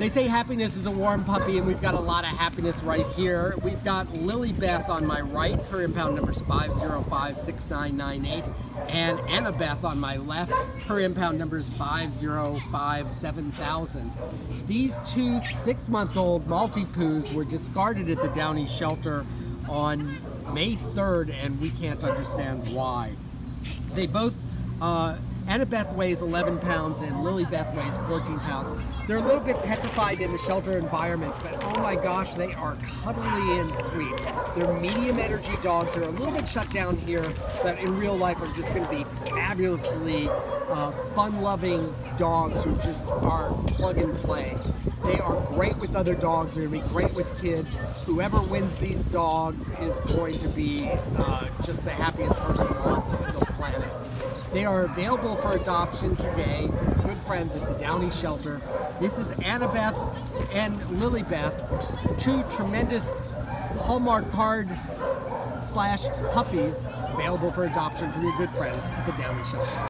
They say happiness is a warm puppy, and we've got a lot of happiness right here. We've got Lilly Beth on my right. Her impound number is 5056998. And Anna Beth on my left. Her impound number is 5057000. These two six-month-old Maltipoos were discarded at the Downey shelter on May 3rd, and we can't understand why. They both uh, Anna Beth weighs 11 pounds and Lilly Beth weighs 14 pounds. They're a little bit petrified in the shelter environment, but oh my gosh, they are cuddly and sweet. They're medium energy dogs. They're a little bit shut down here, but in real life are just going to be fabulously uh, fun-loving dogs who just are plug and play. They are great with other dogs. They're going to be great with kids. Whoever wins these dogs is going to be uh, just the happiest person planet. They are available for adoption today. Good friends at the Downey Shelter. This is Anna Beth and Lilly Beth, two tremendous Hallmark card slash puppies available for adoption from your good friends at the Downey Shelter.